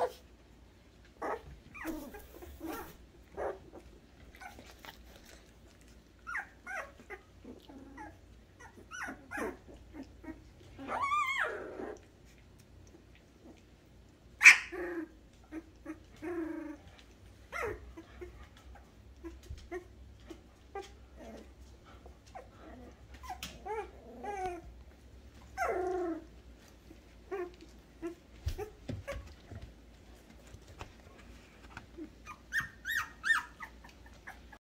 Oh!